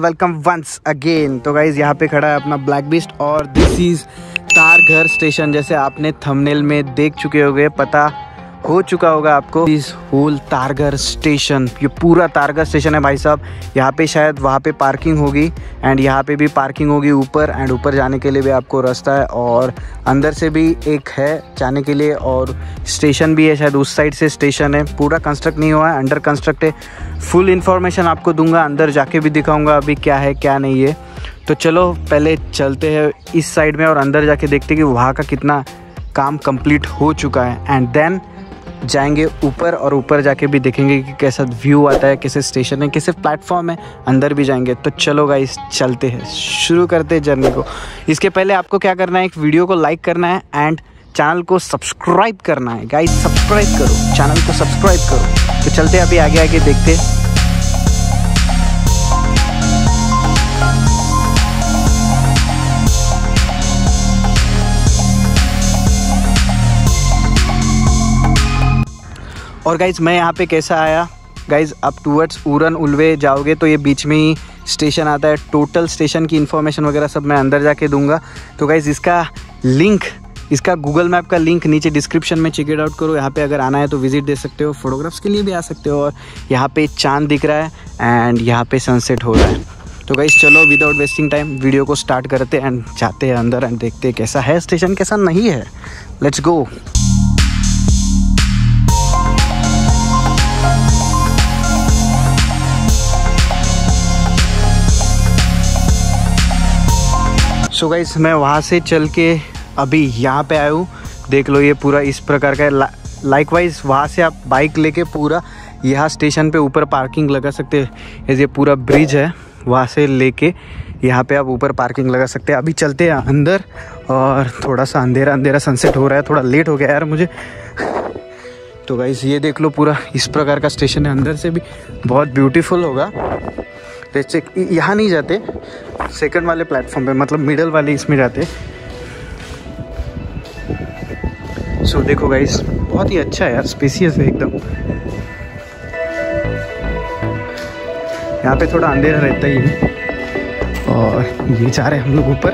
Welcome once again तो guys यहाँ पे खड़ा है अपना ब्लैक बिस्ट और दिस इज़ तार घर स्टेशन जैसे आपने थंबनेल में देख चुके होंगे, पता हो चुका होगा आपको। इस होल तारगर स्टेशन ये पूरा तारगर स्टेशन है भाई साहब। यहाँ पे शायद वहाँ पे पार्किंग होगी एंड यहाँ पे भी पार्किंग होगी ऊपर एंड ऊपर जाने के लिए भी आपको रास्ता है और अंदर से भी एक है जाने के लिए और स्टेशन भी है, शायद उस साइड से स्टेशन है। पूरा कंस्ट्रक्ट नहीं हुआ है अंडर कंस्ट्रक्ट है। फुल इन्फॉर्मेशन आपको दूँगा, अंदर जाके भी दिखाऊँगा अभी क्या है, क्या नहीं है। तो चलो, पहले चलते हैं इस साइड में और अंदर जाके देखते कि वहाँ का कितना काम कंप्लीट हो चुका है। एंड देन जाएँगे ऊपर और ऊपर जाके भी देखेंगे कि कैसा व्यू आता है, कैसे स्टेशन है, कैसे प्लेटफॉर्म है, अंदर भी जाएँगे। तो चलो गाइस चलते हैं। शुरू करते हैं जर्नी को। इसके पहले आपको क्या करना है, एक वीडियो को लाइक करना है एंड चैनल को सब्सक्राइब करना है। गाइस सब्सक्राइब करो। चैनल को सब्सक्राइब करो। तो चलते अभी आगे आगे देखते और गाइज़ मैं यहाँ पे कैसा आया? गाइज़ आप टूवर्ड्स उरन उलवे जाओगे तो ये बीच में ही स्टेशन आता है। टोटल स्टेशन की इन्फॉर्मेशन वगैरह सब मैं अंदर जाके दूँगा। तो गाइज़ इसका लिंक इसका गूगल मैप का लिंक नीचे डिस्क्रिप्शन में चेक इट आउट करो। यहाँ पे अगर आना है तो विज़िट दे सकते हो फोटोग्राफ्स के लिए भी आ सकते हो। और यहाँ पे चाँद दिख रहा है एंड यहाँ पे सनसेट हो रहा है। तो गाइज़ चलो विदाउट वेस्टिंग टाइम वीडियो को स्टार्ट करते एंड जाते हैं अंदर एंड देखते कैसा है स्टेशन कैसा नहीं है। लेट्स गो सो गाइस, मैं वहाँ से चल के अभी यहाँ पे आया हूँ। देख लो ये पूरा इस प्रकार का लाइक वाइज वहाँ से आप बाइक लेके पूरा यहाँ स्टेशन पे ऊपर पार्किंग लगा सकते हैं। ये पूरा ब्रिज है, वहाँ से लेके यहाँ पे आप ऊपर पार्किंग लगा सकते हैं। अभी चलते हैं अंदर और थोड़ा सा अंधेरा अंधेरा सनसेट हो रहा है, थोड़ा लेट हो गया यार मुझे। तो गाइस ये देख लो पूरा इस प्रकार का स्टेशन है। अंदर से भी बहुत ब्यूटीफुल होगा। जैसे यहाँ नहीं जाते। सेकंड वाले प्लेटफॉर्म पे मतलब मिडल वाले इसमें जाते। सो so, देखो गाइस बहुत ही अच्छा है यार स्पेसियस है एकदम। यहाँ पे थोड़ा अंधेरा रहता ही और ये जा रहे हम लोग ऊपर।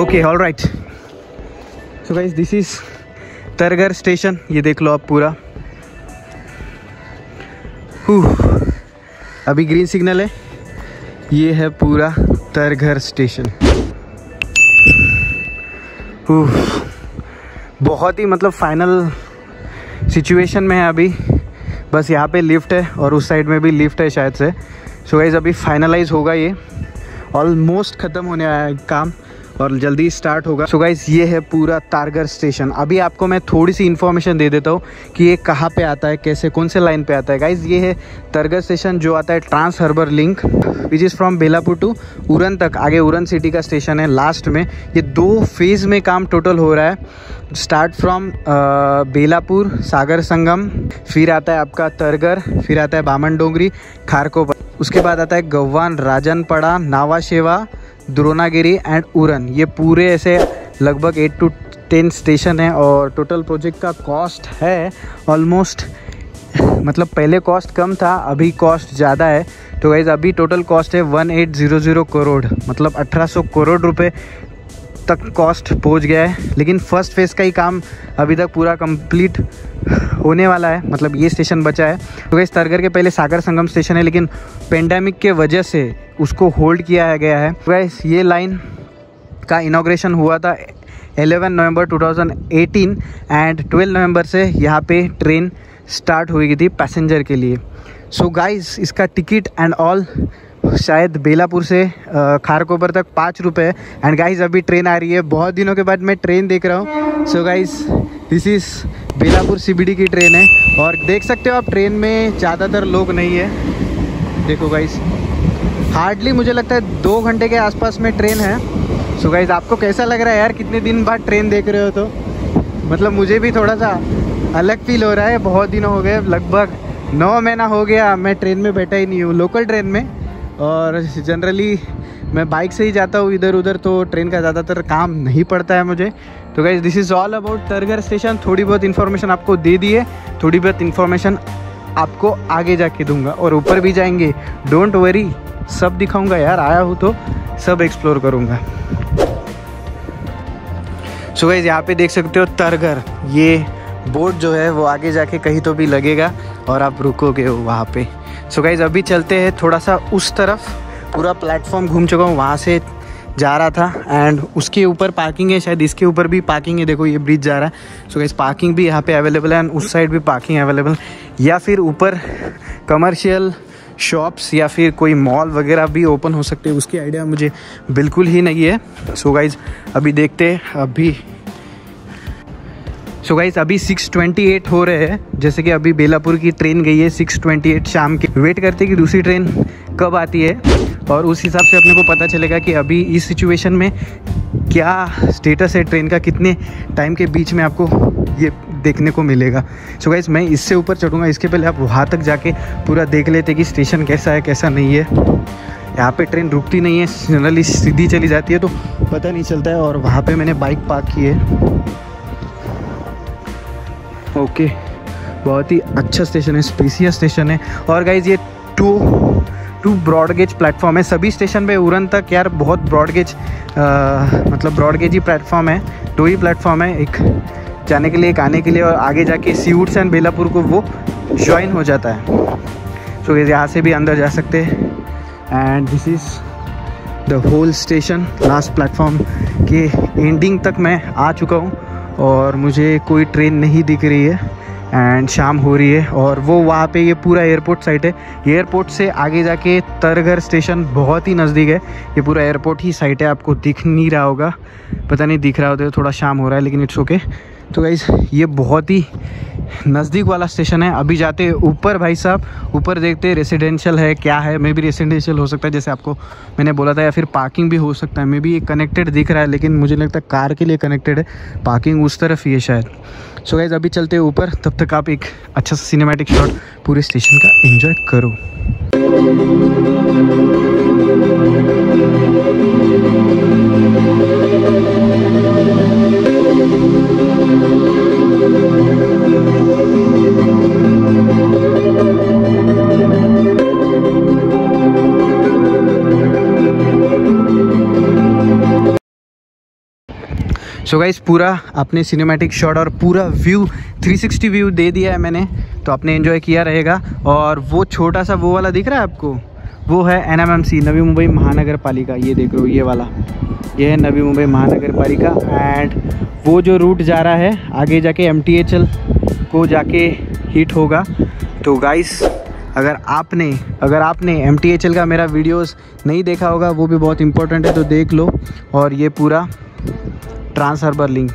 Okay all right so guys this is Targhar station, ये देख लो आप पूरा। अभी ग्रीन सिग्नल है। ये है पूरा तरघर स्टेशन। बहुत ही मतलब फाइनल सिचुएशन में है अभी। बस यहाँ पे लिफ्ट है और उस साइड में भी लिफ्ट है शायद से। सो so गाइज़ अभी फाइनलाइज होगा ये। ऑलमोस्ट ख़त्म होने आया है काम। और जल्दी स्टार्ट होगा। सो so गाइस ये है पूरा तारगर स्टेशन अभी आपको मैं थोड़ी सी इन्फॉर्मेशन दे देता हूँ कि ये कहाँ पे आता है, कैसे, कौन से लाइन पे आता है। गाइज़ ये है तरगर स्टेशन जो आता है trans harbour link which is from Belapur to Uran तक। आगे उरन सिटी का स्टेशन है लास्ट में। ये दो फ़ेज़ में काम टोटल हो रहा है। स्टार्ट फ्रॉम बेलापुर सागर संगम फिर आता है आपका तरगर फिर आता है बामन डोंगरी खारकोपर उसके बाद आता है गव्वान राजनपड़ा नावाशेवा द्रोनागिरी एंड उरन ये पूरे ऐसे लगभग एट टू टेन स्टेशन है और टोटल प्रोजेक्ट का कॉस्ट है ऑलमोस्ट मतलब पहले कॉस्ट कम था, अभी कॉस्ट ज़्यादा है। तो गाइज़ अभी टोटल कॉस्ट है one eight zero zero crore मतलब अठारह सौ करोड़ रुपए तक कॉस्ट पहुँच गया है, लेकिन फ़र्स्ट फ़ेज़ का ही काम अभी तक पूरा कंप्लीट होने वाला है मतलब ये स्टेशन बचा है। तो गई तरगर के पहले सागर संगम स्टेशन है, लेकिन पेंडेमिक के वजह से उसको होल्ड किया गया है। गैस ये लाइन का इनाग्रेशन हुआ था 11 नवंबर 2018 एंड 12 नवंबर से यहाँ पे ट्रेन स्टार्ट हुई थी पैसेंजर के लिए। सो so गाइस इसका टिकट एंड ऑल शायद बेलापुर से खारकोबर तक पाँच रुपये एंड गाइस अभी ट्रेन आ रही है। बहुत दिनों के बाद मैं ट्रेन देख रहा हूँ। So guys this is Belapur CBD की ट्रेन है। और देख सकते हो आप ट्रेन में ज़्यादातर लोग नहीं है। देखो गाइस हार्डली मुझे लगता है दो घंटे के आसपास में ट्रेन है। सो so गाइज़ आपको कैसा लग रहा है यार, कितने दिन बाद ट्रेन देख रहे हो तो? मतलब मुझे भी थोड़ा सा अलग फील हो रहा है। बहुत दिनों हो गए, लगभग नौ महीना हो गया, मैं ट्रेन में बैठा ही नहीं हूँ लोकल ट्रेन में। और जनरली मैं बाइक से ही जाता हूँ इधर उधर तो ट्रेन का ज़्यादातर काम नहीं पड़ता है मुझे। तो guys this is all about Targhar station थोड़ी बहुत इन्फॉर्मेशन आपको दे दी है, थोड़ी बहुत इन्फॉर्मेशन आपको आगे जाके दूँगा। और ऊपर भी जाएँगे। डोंट वरी सब दिखाऊँगा यार, आया हूँ तो सब एक्सप्लोर करूँगा। सो गाइज़ यहाँ पे देख सकते हो तरगर ये बोर्ड जो है वो आगे जाके कहीं तो भी लगेगा और आप रुकोगे हो वहाँ पे। सो गाइज़ अभी चलते हैं थोड़ा सा उस तरफ़। पूरा प्लेटफॉर्म घूम चुका हूँ, वहाँ से जा रहा था एंड उसके ऊपर पार्किंग है, शायद इसके ऊपर भी पार्किंग है। देखो, ये ब्रिज जा रहा है। सो गाइज़ पार्किंग भी यहाँ पे अवेलेबल है एंड उस साइड भी पार्किंग अवेलेबल या फिर ऊपर कमर्शियल शॉप्स या फिर कोई मॉल वगैरह भी ओपन हो सकते हैं, उसकी आइडिया मुझे बिल्कुल ही नहीं है। सो so गाइज़ अभी देखते अभी सो गाइस अभी 6:28 हो रहे हैं। जैसे कि अभी बेलापुर की ट्रेन गई है 6:28 शाम की। वेट करते कि दूसरी ट्रेन कब आती है। और उस हिसाब से अपने को पता चलेगा कि अभी इस सिचुएशन में क्या स्टेटस है ट्रेन का, कितने टाइम के बीच में आपको ये देखने को मिलेगा। सो so गाइस मैं इससे ऊपर चढ़ूँगा। इसके पहले आप वहाँ तक जाके पूरा देख लेते कि स्टेशन कैसा है, कैसा नहीं है। यहाँ पे ट्रेन रुकती नहीं है जनरली सीधी चली जाती है तो पता नहीं चलता है। और वहाँ पे मैंने बाइक पार्क की है। ओके। बहुत ही अच्छा स्टेशन है स्पेसियस स्टेशन है। और गाइज़ ये two two broad gauge platform है। सभी स्टेशन पे उड़न तक यार बहुत ब्रॉड गेज मतलब ब्रॉड गेज ही प्लेटफॉर्म है। दो ही प्लेटफॉर्म है एक जाने के लिए एक आने के लिए और आगे जाके सीवुड्स एंड बेलापुर को वो ज्वाइन हो जाता है। सो so, यहाँ से भी अंदर जा सकते हैं। And this is the whole station last platform के एंडिंग तक मैं आ चुका हूँ। और मुझे कोई ट्रेन नहीं दिख रही है। एंड शाम हो रही है और वो वहाँ पे ये पूरा एयरपोर्ट साइट है। एयरपोर्ट से आगे जाके तरघर स्टेशन बहुत ही नज़दीक है। ये पूरा एयरपोर्ट ही साइट है, आपको दिख नहीं रहा होगा। पता नहीं दिख रहा होता थोड़ा शाम हो रहा है, लेकिन इट्स ओके तो गाइज़ ये बहुत ही नज़दीक वाला स्टेशन है। अभी जाते ऊपर भाई साहब। ऊपर देखते रेसिडेंशियल है, क्या है। मे भी रेसिडेंशियल हो सकता है, जैसे आपको मैंने बोला था, या फिर पार्किंग भी हो सकता है। मे भी ये कनेक्टेड दिख रहा है, लेकिन मुझे लगता है कार के लिए कनेक्टेड है। पार्किंग उस तरफ़ ही है शायद। सो so गाइज़ अभी चलते ऊपर। तब तक आप एक अच्छा सा सिनेमेटिक शॉट पूरे स्टेशन का इन्जॉय करो। सो गाइस पूरा अपने सिनेमैटिक शॉट और पूरा व्यू 360 व्यू दे दिया है मैंने। तो आपने एंजॉय किया रहेगा। और वो छोटा सा वो वाला दिख रहा है आपको? वो है N M M C Navi Mumbai Mahanagar Palika ये देख लो ये वाला। ये है नवी मुंबई महानगर पालिका एंड वो जो रूट जा रहा है, आगे जाके एम टी एच एल को जाके हिट होगा। तो गाइस अगर आपने अगर आपने एम टी एच एल का मेरा वीडियोस नहीं देखा होगा, वो भी बहुत इंपॉर्टेंट है तो देख लो। और ये पूरा trans harbour link.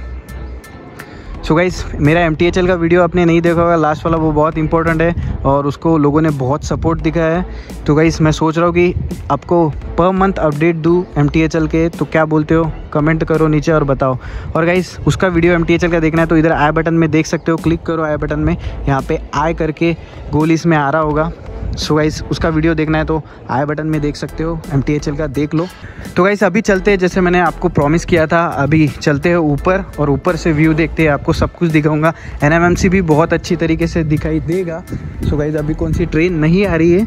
So guys मेरा MTHL का वीडियो आपने नहीं देखा होगा लास्ट वाला वो बहुत इंपॉर्टेंट है और उसको लोगों ने बहुत सपोर्ट दिखाया है। तो गाइस मैं सोच रहा हूँ कि आपको पर मंथ अपडेट दूँ एम के तो क्या बोलते हो? कमेंट करो नीचे और बताओ। और गाइस उसका वीडियो MTHL का देखना है तो इधर आई बटन में देख सकते हो क्लिक करो आई बटन में। यहाँ पर आई करके गोल इसमें आ रहा होगा। सो so गाइस उसका वीडियो देखना है तो आई बटन में देख सकते हो एमटीएचएल का देख लो। तो गाइस अभी चलते हैं, जैसे मैंने आपको प्रॉमिस किया था, अभी चलते हैं ऊपर और ऊपर से व्यू देखते हैं, आपको सब कुछ दिखाऊँगा। एनएमएमसी भी बहुत अच्छी तरीके से दिखाई देगा। सो so गाइस अभी कौन सी ट्रेन नहीं आ रही है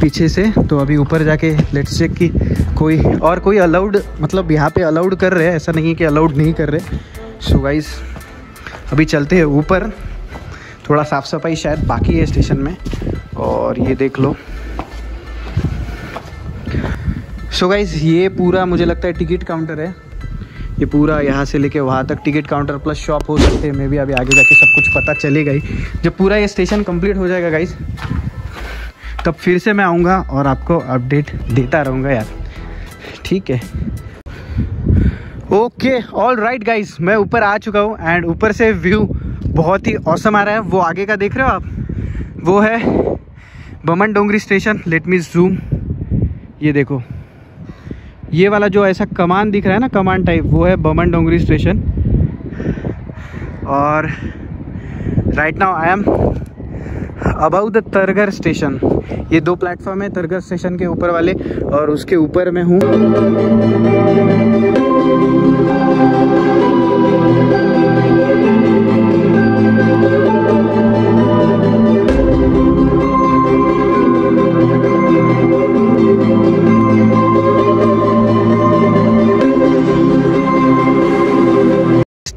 पीछे से तो अभी ऊपर जाके लेट्स चेक कि कोई और कोई अलाउड मतलब यहाँ पे अलाउड कर रहे हैं, ऐसा नहीं है कि अलाउड नहीं कर रहे। सो so गाइस अभी चलते हैं ऊपर। थोड़ा साफ़ सफ़ाई शायद बाकी है स्टेशन में। और ये देख लो। सो so गाइज़ ये पूरा मुझे लगता है टिकट काउंटर है। ये पूरा यहाँ से लेके वहाँ तक टिकट काउंटर प्लस शॉप हो सकते हैं। मे भी अभी आगे जाके सब कुछ पता चलेगा ही जब पूरा ये स्टेशन कंप्लीट हो जाएगा गाइज़ तब फिर से मैं आऊँगा और आपको अपडेट देता रहूँगा यार। ठीक है? ओके ऑल राइट गाइज़ मैं ऊपर आ चुका हूँ एंड ऊपर से व्यू बहुत ही औसम आ रहा है। वो आगे का देख रहे हो आप? वो है Bamandongri station let me zoom ये देखो। ये वाला जो ऐसा कमान दिख रहा है ना, कमान टाइप वो है बमन डोंगरी स्टेशन। और right now I am about the Targhar station ये दो प्लेटफॉर्म है तरगर स्टेशन के ऊपर वाले, और उसके ऊपर में हूँ।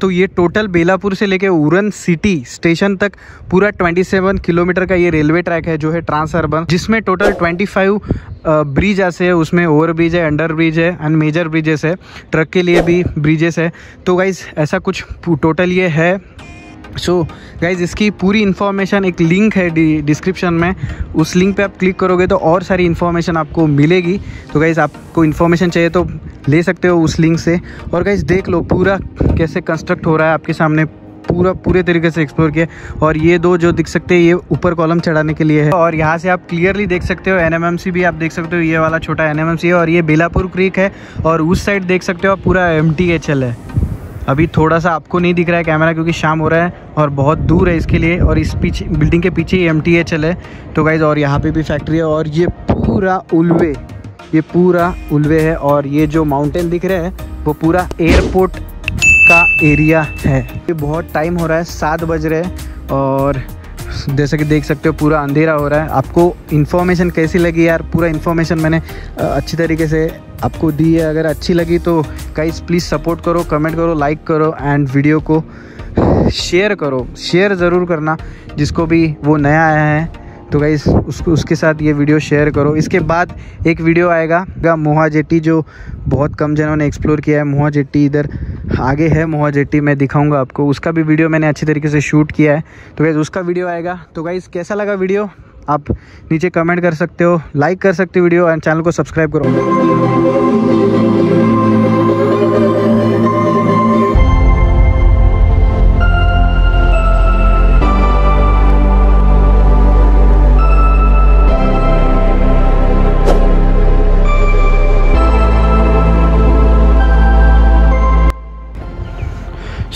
तो ये टोटल बेलापुर से लेके उरन सिटी स्टेशन तक पूरा 27 किलोमीटर का ये रेलवे ट्रैक है, जो है ट्रांस अर्बन जिसमें टोटल 25 ब्रिज ऐसे है, उसमें ओवर ब्रिज है अंडर ब्रिज है एंड मेजर ब्रिजेस है ट्रक के लिए भी ब्रिजेस है। तो गाइज़ ऐसा कुछ टोटल ये है। सो so, गाइज़ इसकी पूरी इन्फॉर्मेशन एक लिंक है डिस्क्रिप्शन में। उस लिंक पे आप क्लिक करोगे तो और सारी इन्फॉर्मेशन आपको मिलेगी। तो गाइज़ आपको इन्फॉर्मेशन चाहिए तो ले सकते हो उस लिंक से। और गाइज़ देख लो पूरा कैसे कंस्ट्रक्ट हो रहा है आपके सामने। पूरा पूरे तरीके से एक्सप्लोर किया। और ये दो जो दिख सकते हैं ये ऊपर कॉलम चढ़ाने के लिए है। और यहाँ से आप क्लियरली देख सकते हो एनएमएमसी भी आप देख सकते हो ये वाला छोटा एनएमएमसी है। और ये बेलापुर क्रीक है। और उस साइड देख सकते हो पूरा एमटीएचएल है। अभी थोड़ा सा आपको नहीं दिख रहा है कैमरा क्योंकि शाम हो रहा है और बहुत दूर है इसके लिए और इस पीछे, बिल्डिंग के पीछे ही एम टी एच एल है। तो गाइज़ और यहाँ पे भी फैक्ट्री है और ये पूरा उल्वे, ये पूरा उल्वे है और ये जो माउंटेन दिख रहे हैं, वो पूरा एयरपोर्ट का एरिया है। ये बहुत टाइम हो रहा है, सात बज रहे हैं और जैसे कि देख सकते हो पूरा अंधेरा हो रहा है। आपको इन्फॉर्मेशन कैसी लगी यार? पूरा इन्फॉर्मेशन मैंने अच्छी तरीके से आपको दी है। अगर अच्छी लगी तो गाइस प्लीज़ सपोर्ट करो कमेंट करो लाइक करो एंड वीडियो को शेयर करो। शेयर ज़रूर करना, जिसको भी वो नया आया है। तो गाइस उसको उसके साथ ये वीडियो शेयर करो। इसके बाद एक वीडियो आएगा मोहा जेट्टी, जो बहुत कम जनों ने एक्सप्लोर किया है। मोहा जेट्टी इधर आगे है, मोहा जेट्टी मैं दिखाऊँगा आपको। उसका भी वीडियो मैंने अच्छी तरीके से शूट किया है। तो गाइज़ उसका वीडियो आएगा। तो गाइज़ कैसा लगा वीडियो आप नीचे कमेंट कर सकते हो लाइक कर सकते हो वीडियो एंड चैनल को सब्सक्राइब करो।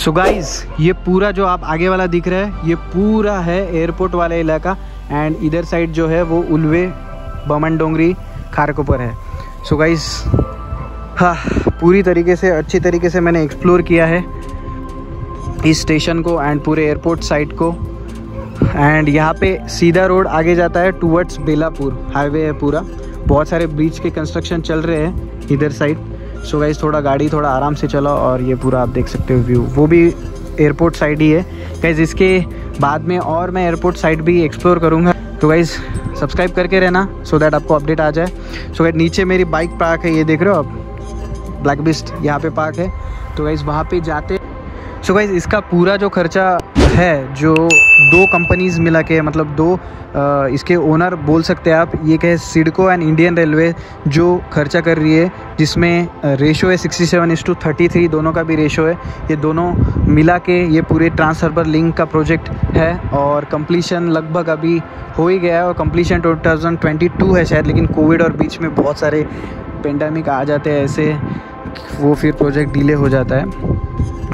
सो so गाइज़ ये पूरा जो आप आगे वाला दिख रहा है, ये पूरा है एयरपोर्ट वाला इलाका एंड इधर साइड जो है वो उल्वे, बमन डोंगरी, खारकोपर है। सो गाइज़ हाँ पूरी तरीके से, अच्छी तरीके से मैंने एक्सप्लोर किया है इस स्टेशन को एंड पूरे एयरपोर्ट साइड को। एंड यहाँ पे सीधा रोड आगे जाता है टूवर्ड्स बेलापुर हाईवे है पूरा। बहुत सारे ब्रिज के कंस्ट्रक्शन चल रहे हैं इधर साइड सो गाइज़ थोड़ा गाड़ी थोड़ा आराम से चलाओ और ये पूरा आप देख सकते हो व्यू वो भी एयरपोर्ट साइड ही है। गाइज़ इसके बाद में और मैं एयरपोर्ट साइड भी एक्सप्लोर करूँगा। तो गाइज़ सब्सक्राइब करके रहना सो दैट आपको अपडेट आ जाए। सो गाइज़ नीचे मेरी बाइक पार्क है, ये देख रहे हो आप? ब्लैक बिस्ट यहाँ पे पार्क है। तो गाइज़ वहाँ पे जाते सो so गाइज़ इसका पूरा जो खर्चा है जो दो कंपनीज़ मिला के मतलब दो आ, इसके ओनर बोल सकते हैं आप ये कहे सिडको एंड इंडियन रेलवे जो खर्चा कर रही है जिसमें रेशो है sixty seven is to thirty three दोनों का भी रेशो है। ये दोनों मिला के ये पूरे ट्रांसफ़र लिंक का प्रोजेक्ट है और कंप्लीशन लगभग अभी हो ही गया है और completion two thousand twenty two है शायद लेकिन कोविड और बीच में बहुत सारे पेंडेमिक आ जाते हैं ऐसे वो फिर प्रोजेक्ट डिले हो जाता है।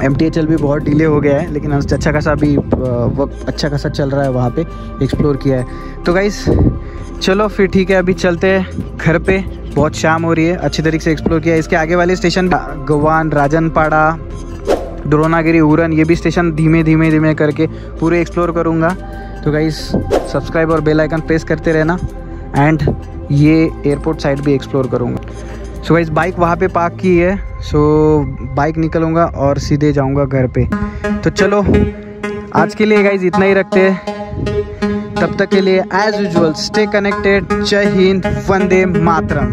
एमटीएचएल भी बहुत डिले हो गया है, लेकिन अच्छा खासा अभी वक्त अच्छा खासा चल रहा है वहाँ पे एक्सप्लोर किया है। तो गाइस चलो फिर ठीक है, अभी चलते हैं घर पे, बहुत शाम हो रही है, अच्छी तरीके से एक्सप्लोर किया है। इसके आगे वाले स्टेशन गवान, राजनपाड़ा द्रोनागिरी उरन ये भी स्टेशन धीमे धीमे धीमे करके पूरे एक्सप्लोर करूँगा। तो गाइस सब्सक्राइब और बेल आइकन प्रेस करते रहना एंड ये एयरपोर्ट साइड भी एक्सप्लोर करूँगा। सो गाइस बाइक वहाँ पे पार्क की है। सो so, बाइक निकलूँगा और सीधे जाऊँगा घर पे। तो चलो आज के लिए गाइज़ इतना ही रखते हैं। तब तक के लिए एज यूजल स्टे कनेक्टेड जय हिंद वंदे मातरम।